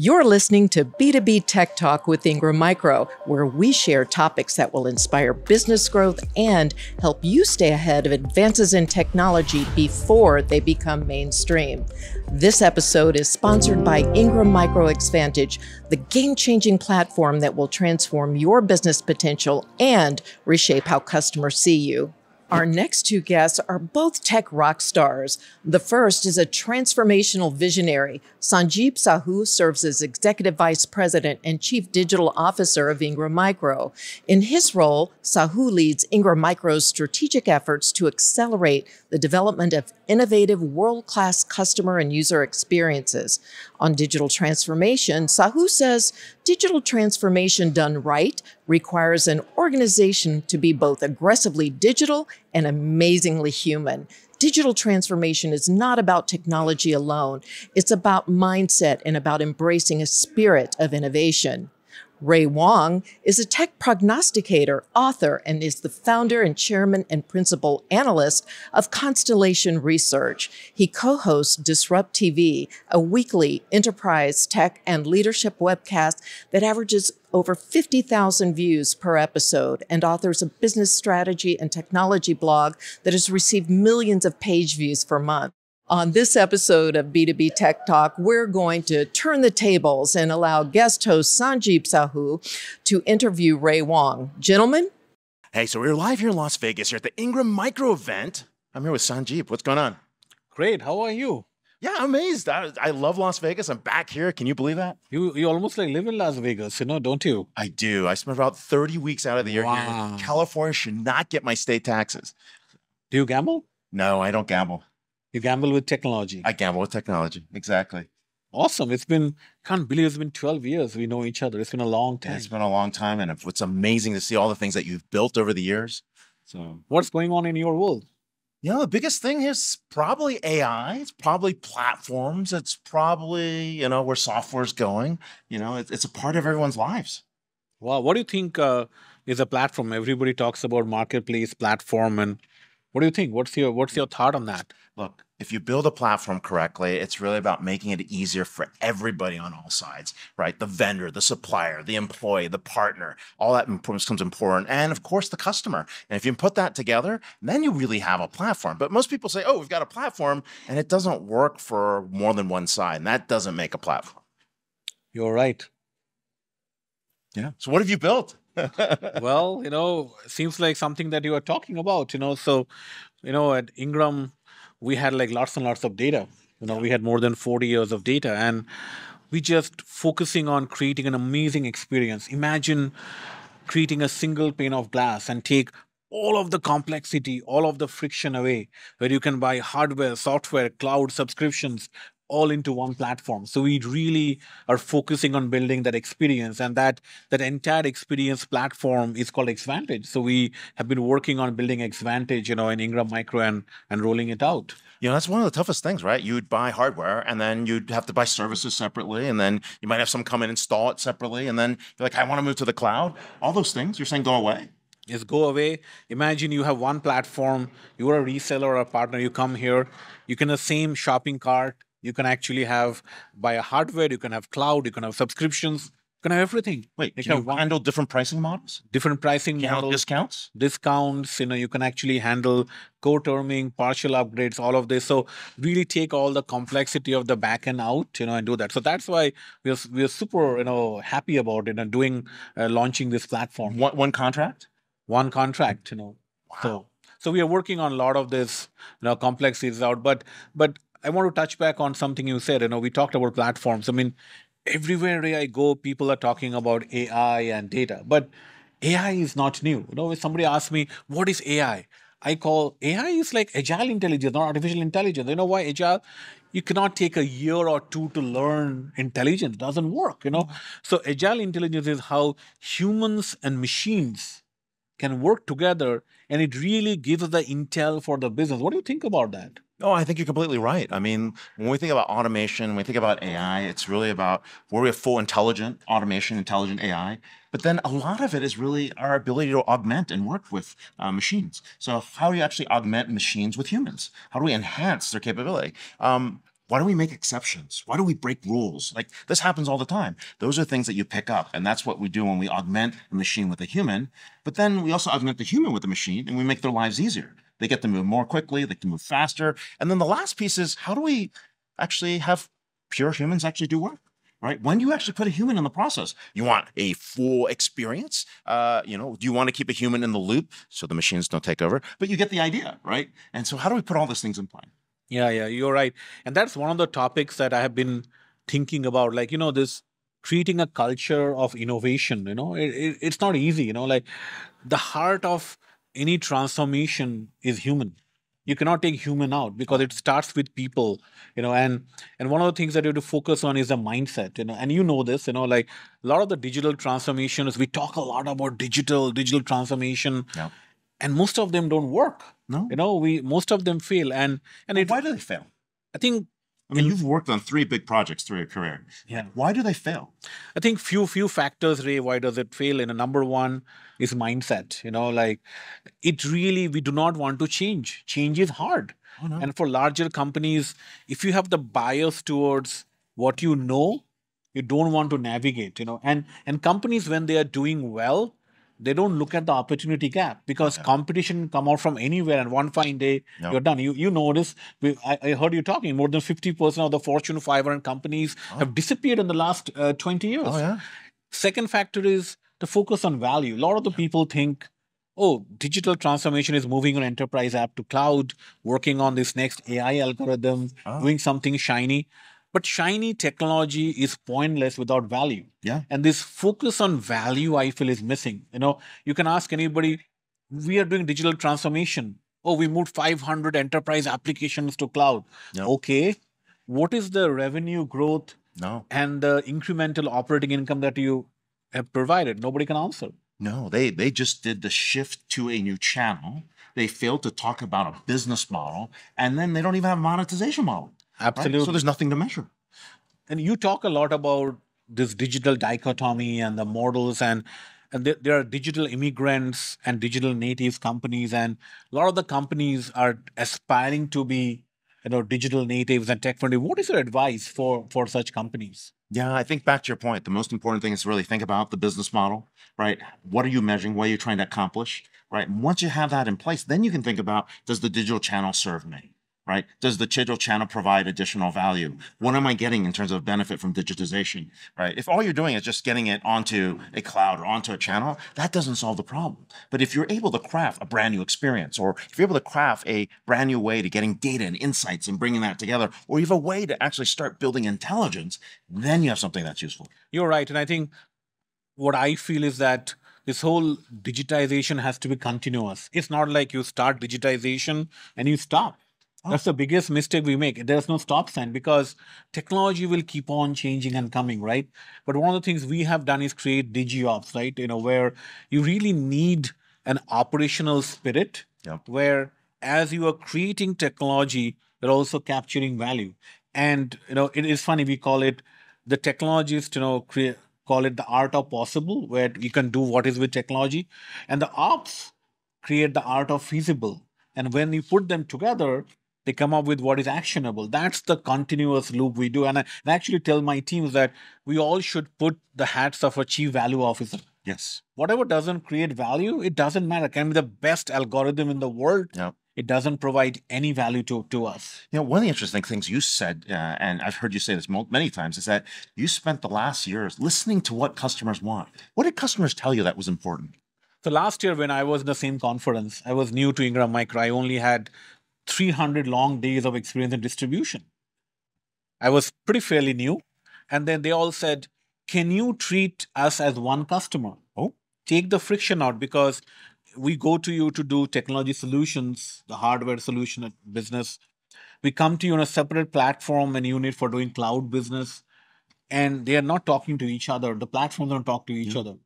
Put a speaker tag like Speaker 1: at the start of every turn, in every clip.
Speaker 1: You're listening to B2B Tech Talk with Ingram Micro, where we share topics that will inspire business growth and help you stay ahead of advances in technology before they become mainstream. This episode is sponsored by Ingram Micro Xvantage, the game changing platform that will transform your business potential and reshape how customers see you. Our next two guests are both tech rock stars. The first is a transformational visionary. Sanjib Sahoo serves as Executive Vice President and Chief Digital Officer of Ingram Micro. In his role, Sahoo leads Ingram Micro's strategic efforts to accelerate the development of innovative world class customer and user experiences. On digital transformation, Sahoo says digital transformation done right requires an organization to be both aggressively digital and amazingly human. Digital transformation is not about technology alone. It's about mindset and about embracing a spirit of innovation. Ray Wang is a tech prognosticator, author, and is the founder and chairman and principal analyst of Constellation Research. He co hosts Disrupt TV, a weekly enterprise tech and leadership webcast that averages over 50,000 views per episode and authors a business strategy and technology blog that has received millions of page views per month. On this episode of B2B Tech Talk, we're going to turn the tables and allow guest host Sanjib Sahoo to interview Ray Wang. Gentlemen?
Speaker 2: Hey, so we're live here in Las Vegas here at the Ingram Micro event. I'm here with Sanjib. What's going on?
Speaker 3: Great. How are you?
Speaker 2: Yeah, I'm amazed. I, I love Las Vegas. I'm back here. Can you believe that?
Speaker 3: You you almost like live in Las Vegas, you know, don't you?
Speaker 2: I do. I spent about 30 weeks out of the year
Speaker 3: Wow.
Speaker 2: here. California should not get my state taxes.
Speaker 3: Do you gamble?
Speaker 2: No, I don't gamble.
Speaker 3: You gamble with technology.
Speaker 2: I gamble with technology. Exactly.
Speaker 3: awesome. It's been can't believe it's been 12 years we know each other. It's been a long time.
Speaker 2: It's been a long time, and it's amazing to see all the things that you've built over the years. So,
Speaker 3: What's going on in your world?
Speaker 2: You know, the biggest thing is probably AI. It's probably platforms. It's probably, you know, where software is going. You know, it's, it's a part of everyone's lives.
Speaker 3: Wow, what do you think uh, is a platform? Everybody talks about marketplace platform and what do you think? What's your what's your thought on that?
Speaker 2: Look, if you build a platform correctly, it's really about making it easier for everybody on all sides, right? The vendor, the supplier, the employee, the partner, all that imp- becomes important. And of course, the customer. And if you put that together, then you really have a platform. But most people say, oh, we've got a platform, and it doesn't work for more than one side. And that doesn't make a platform.
Speaker 3: You're right.
Speaker 2: Yeah. So what have you built?
Speaker 3: well, you know, seems like something that you are talking about, you know. So, you know, at Ingram, we had like lots and lots of data. You know, we had more than 40 years of data and we just focusing on creating an amazing experience. Imagine creating a single pane of glass and take all of the complexity, all of the friction away, where you can buy hardware, software, cloud subscriptions all into one platform. So we really are focusing on building that experience, and that that entire experience platform is called Xvantage. So we have been working on building Xvantage, you know, in Ingram Micro and and rolling it out.
Speaker 2: You know, that's one of the toughest things, right? You'd buy hardware and then you'd have to buy services separately. And then you might have some come and install it separately. And then you're like, I want to move to the cloud. All those things you're saying go away.
Speaker 3: is go away. Imagine you have one platform, you're a reseller or a partner, you come here, you can the same shopping cart, you can actually have buy a hardware, you can have cloud, you can have subscriptions, you can have everything.
Speaker 2: Wait,
Speaker 3: you
Speaker 2: can you handle different pricing models?
Speaker 3: different pricing
Speaker 2: Can
Speaker 3: models,
Speaker 2: discounts?
Speaker 3: discounts, you know, you can actually handle co-terming, partial upgrades, all of this. So really take all the complexity of the backend out, you know, and do that. So that's why we're we're super, you know, happy about it and doing uh, launching this platform.
Speaker 2: One, one contract?
Speaker 3: one contract you know so so we are working on a lot of this you know complexities out but but i want to touch back on something you said. You know we talked about platforms. I mean everywhere i go people are talking about ai and data but ai is not new. You know if somebody asks me what is ai i? Call ai is like agile intelligence not artificial intelligence. You know why agile? You cannot take a year or two to learn intelligence. It doesn't work you know? Mm-hmm. So agile intelligence is how humans and machines can work together and it really gives the intel for the business. What do you think about that?
Speaker 2: No, I think you're completely right. I mean, when we think about automation, when we think about AI, it's really about where we have full intelligent automation, intelligent AI. But then a lot of it is really our ability to augment and work with uh, machines. So how do you actually augment machines with humans? How do we enhance their capability? Um, Why do we make exceptions? Why do we break rules? Like this happens all the time. Those are things that you pick up. And that's what we do when we augment a machine with a human. But then we also augment the human with the machine and we make their lives easier. They get to move more quickly, they can move faster. And then the last piece is how do we actually have pure humans actually do work? right? When do you actually put a human in the process? You want a full experience. Uh, you know, do you want to keep a human in the loop so the machines don't take over? But you get the idea, right? And so, how do we put all these things in play?
Speaker 3: Yeah, yeah, you're right. And that's one of the topics that I have been thinking about. Like, you know, this creating a culture of innovation, you know, it, it, it's not easy, you know, like the heart of any transformation is human. You cannot take human out because it starts with people, you know, and and one of the things that you have to focus on is the mindset, you know, and you know this, you know, like a lot of the digital transformations, we talk a lot about digital, digital transformation.
Speaker 2: Yeah.
Speaker 3: And most of them don't work
Speaker 2: No.
Speaker 3: you know we most of them fail and and it
Speaker 2: Why do they fail?
Speaker 3: i think
Speaker 2: I mean, mm. you've worked on three big projects through your career.
Speaker 3: yeah
Speaker 2: Why do they fail?
Speaker 3: i think few few factors ray why does it fail and a number one is mindset you know like it really we do not want to change change is hard
Speaker 2: Oh, no.
Speaker 3: and for larger companies if you have the bias towards what you know you don't want to navigate you know and and companies when they are doing well they don't look at the opportunity gap because competition come out from anywhere and one fine day
Speaker 2: No.
Speaker 3: you're done you you notice we, I, I heard you talking more than 50% of the fortune 500 companies have disappeared in the last uh, 20 years
Speaker 2: Oh, yeah.
Speaker 3: Second factor is the focus on value. A lot of the people think, oh, digital transformation is moving an enterprise app to cloud, working on this next AI algorithm,
Speaker 2: Ah.
Speaker 3: doing something shiny. But shiny technology is pointless without value.
Speaker 2: Yeah.
Speaker 3: And this focus on value, I feel, is missing. You know, you can ask anybody, we are doing digital transformation. Oh, we moved 500 enterprise applications to cloud.
Speaker 2: Yeah.
Speaker 3: Okay. What is the revenue growth
Speaker 2: No.
Speaker 3: and the incremental operating income that you have provided? Nobody can answer.
Speaker 2: No, they they just did the shift to a new channel. They failed to talk about a business model, and then they don't even have a monetization model. Right?
Speaker 3: Absolutely.
Speaker 2: So there's nothing to measure.
Speaker 3: and you talk a lot about this digital dichotomy and the models and and there, there are digital immigrants and digital natives companies and a lot of the companies are aspiring to be you know digital natives and tech friendly what is your advice for for such companies
Speaker 2: Yeah, I think back to your point, the most important thing is to really think about the business model, right? What are you measuring? What are you trying to accomplish, right? And once you have that in place, then you can think about does the digital channel serve me, right? Does the digital channel provide additional value? What am I getting in terms of benefit from digitization, right? If all you're doing is just getting it onto a cloud or onto a channel, that doesn't solve the problem. But if you're able to craft a brand new experience, or if you're able to craft a brand new way to getting data and insights and bringing that together, or you have a way to actually start building intelligence, then you have something that's useful.
Speaker 3: you're right and i think what i feel is that this whole digitization has to be continuous it's not like you start digitization and you stop that's the biggest mistake we make. There's no stop sign because technology will keep on changing and coming right? But one of the things we have done is create digiops right? You know where you really need an operational spirit
Speaker 2: Yep.
Speaker 3: where as you are creating technology you're also capturing value. And you know it is funny we call it the technologists you know create call it the art of possible where you can do what is with technology. And the ops create the art of feasible. And when you put them together they come up with what is actionable that's the continuous loop we do and I, and I actually tell my teams that we all should put the hats of a chief value officer
Speaker 2: Yes.
Speaker 3: whatever doesn't create value it doesn't matter can be the best algorithm in the world
Speaker 2: Yep.
Speaker 3: it doesn't provide any value to, to us
Speaker 2: You know, one of the interesting things you said, uh, and I've heard you say this many times, is that you spent the last years listening to what customers want. What did customers tell you that was important?
Speaker 3: So last year, when I was in the same conference, I was new to Ingram Micro. I only had 300 long days of experience in distribution. I was pretty fairly new. And then they all said, Can you treat us as one customer?
Speaker 2: Oh.
Speaker 3: Take the friction out because we go to you to do technology solutions, the hardware solution business. We come to you on a separate platform and unit for doing cloud business. And they are not talking to each other. The platforms don't talk to each other.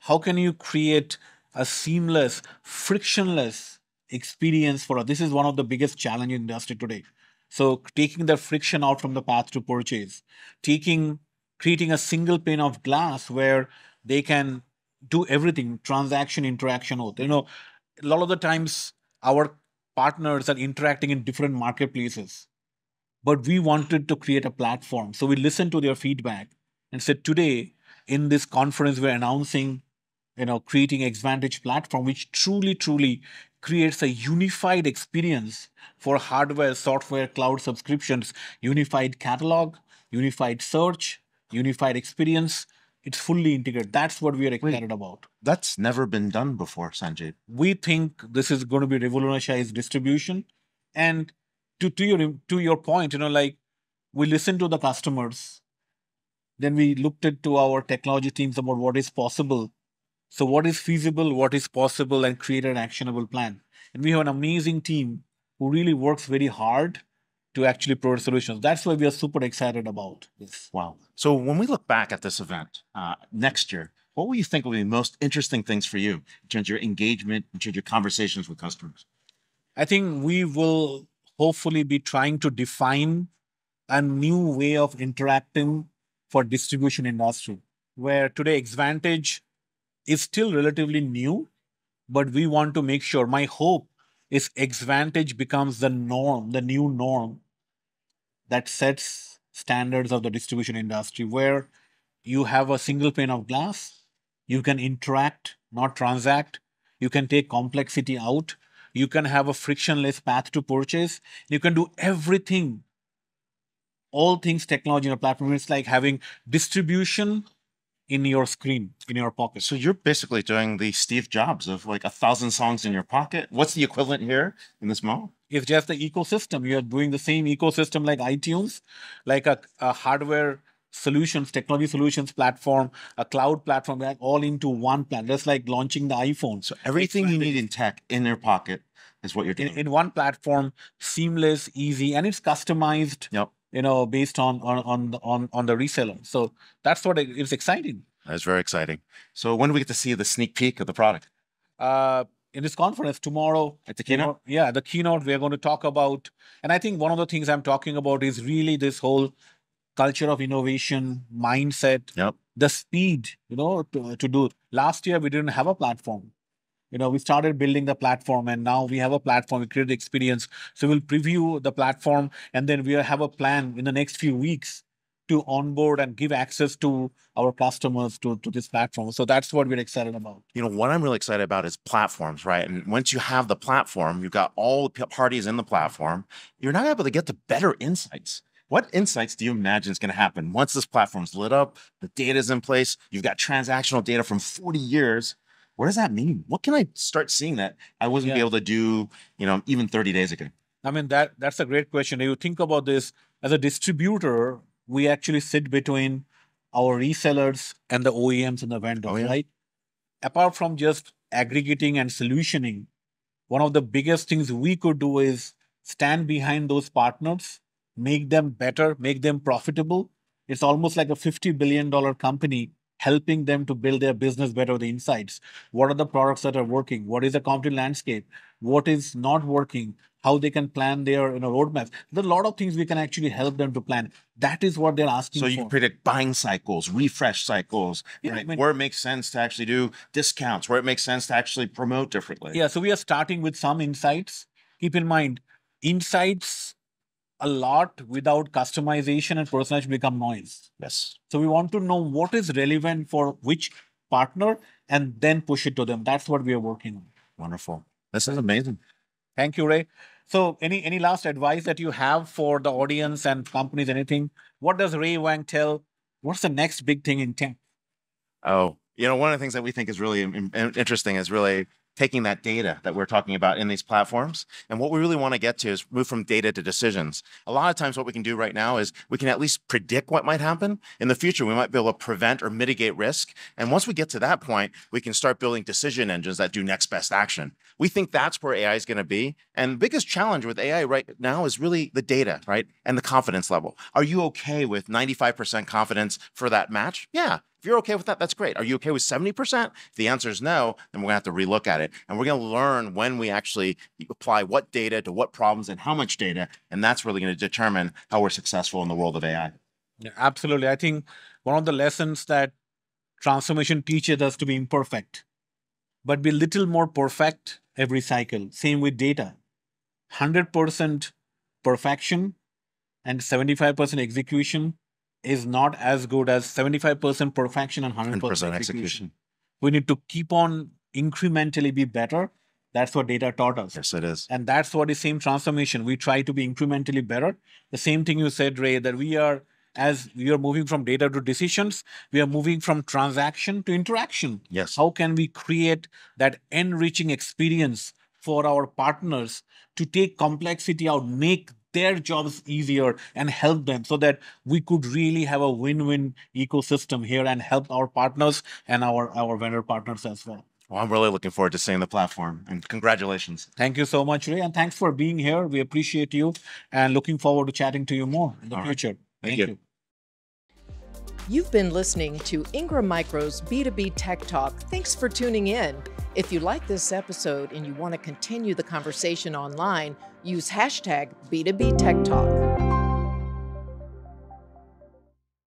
Speaker 3: How can you create a seamless, frictionless experience for us? This is one of the biggest challenge in industry today. So taking the friction out from the path to purchase, taking creating a single pane of glass where they can do everything, transaction, interaction, out. You know, a lot of the times our partners are interacting in different marketplaces. but we wanted to create a platform. So we listened to their feedback and said, today in this conference, we're announcing, you know, creating Xvantage platform, which truly, truly creates a unified experience for hardware, software, cloud subscriptions, unified catalog, unified search, unified experience. It's fully integrated. That's what we are excited Wait, about.
Speaker 2: That's never been done before, Sanjay.
Speaker 3: We think this is going to be revolutionize distribution. And to, to your to your point, you know, like we listened to the customers, then we looked into our technology teams about what is possible. So what is feasible, what is possible, and create an actionable plan. And we have an amazing team who really works very hard to actually provide solutions. That's why we are super excited about this.
Speaker 2: Wow. So when we look back at this event uh, next year, what will you think will be the most interesting things for you in terms of your engagement, in terms of your conversations with customers?
Speaker 3: I think we will hopefully be trying to define a new way of interacting for distribution industry, where today Xvantage is still relatively new, but we want to make sure. My hope is Xvantage becomes the norm, the new norm that sets standards of the distribution industry, where you have a single pane of glass, you can interact, not transact, you can take complexity out, you can have a frictionless path to purchase, you can do everything all things technology in a platform. It's like having distribution in your screen, in your pocket.
Speaker 2: So you're basically doing the Steve Jobs of like a thousand songs in your pocket. What's the equivalent here in this model?
Speaker 3: It's just the ecosystem. You're doing the same ecosystem like iTunes, like a, a hardware solutions, technology solutions platform, a cloud platform, all into one plan. Just like launching the iPhone.
Speaker 2: So everything you need in tech in your pocket is what you're doing.
Speaker 3: In, in one platform, seamless, easy, and it's customized.
Speaker 2: Yep
Speaker 3: you know, based on on on on, on the reseller. So that's what it, it's exciting.
Speaker 2: That's very exciting. So when do we get to see the sneak peek of the product?
Speaker 3: Uh, in this conference tomorrow
Speaker 2: at the keynote.
Speaker 3: yeah, the keynote we're going to talk about, and I think one of the things I'm talking about is really this whole culture of innovation mindset.
Speaker 2: Yep.
Speaker 3: The speed, you know, to, to do. Last year we didn't have a platform you know we started building the platform and now we have a platform we created experience so we'll preview the platform and then we'll have a plan in the next few weeks to onboard and give access to our customers to, to this platform. So that's what we're excited about.
Speaker 2: You know, what I'm really excited about is platforms, right? And once you have the platform, you've got all the parties in the platform, you're not able to get to better insights. What insights do you imagine is going to happen once this platform's lit up, the data is in place, you've got transactional data from 40 years, what does that mean? What can I start seeing that I wasn't yeah. able to do, you know, even 30 days ago?
Speaker 3: I mean, that that's a great question. If You think about this as a distributor, we actually sit between our resellers and the OEMs and the vendors, oh, yeah. right? Apart from just aggregating and solutioning, one of the biggest things we could do is stand behind those partners, make them better, make them profitable. It's almost like a $50 billion company helping them to build their business better the insights. What are the products that are working? What is the competitive landscape? What is not working? How they can plan their you know roadmaps. There's a lot of things we can actually help them to plan. That is what they're asking
Speaker 2: so
Speaker 3: you
Speaker 2: for. predict buying cycles refresh cycles yeah, right? I mean, where it makes sense to actually do discounts where it makes sense to actually promote differently.
Speaker 3: Yeah so we are starting with some insights. Keep in mind insights a lot without customization and personalization become noise.
Speaker 2: Yes.
Speaker 3: So we want to know what is relevant for which partner and then push it to them. That's what we are working on.
Speaker 2: Wonderful. This is amazing.
Speaker 3: Thank you, Ray. So any any last advice that you have for the audience and companies, anything? What does Ray Wang tell? What's the next big thing in tech?
Speaker 2: Oh, you know, one of the things that we think is really interesting is really taking that data that we're talking about in these platforms. And what we really want to get to is move from data to decisions. A lot of times what we can do right now is we can at least predict what might happen. In the future, we might be able to prevent or mitigate risk. And once we get to that point, we can start building decision engines that do next best action. We think that's where AI is going to be. And the biggest challenge with AI right now is really the data, right? And the confidence level. Are you okay with 95% confidence for that match? Yeah. If you're okay with that, that's great. Are you okay with 70%? If the answer is no, then we're to have to relook at it. And we're to learn when we actually apply what data to what problems and how much data. And that's really to determine how we're successful in the world of AI.
Speaker 3: Yeah, absolutely. I think one of the lessons that transformation teaches us to be imperfect, but be little more perfect every cycle. Same with data. 100% perfection and 75% execution is not as good as 75% perfection and 100%,
Speaker 2: 100%
Speaker 3: execution.
Speaker 2: execution.
Speaker 3: We need to keep on incrementally be better. That's what data taught us.
Speaker 2: Yes, it is.
Speaker 3: And that's what is the same transformation. We try to be incrementally better. The same thing you said, Ray, that we are as we are moving from data to decisions, we are moving from transaction to interaction.
Speaker 2: Yes.
Speaker 3: How can we create that enriching experience for our partners to take complexity out, make their jobs easier and help them so that we could really have a win-win ecosystem here and help our partners and our, our vendor partners as well.
Speaker 2: Well, I'm really looking forward to seeing the platform and congratulations.
Speaker 3: Thank you so much, Ray, and thanks for being here. We appreciate you and looking forward to chatting to you more in the
Speaker 2: All right.
Speaker 3: future.
Speaker 2: Thank you.
Speaker 1: You've been listening to Ingram Micro's B2B Tech Talk. Thanks for tuning in. If you like this episode and you want to continue the conversation online, use hashtag B2B Tech Talk.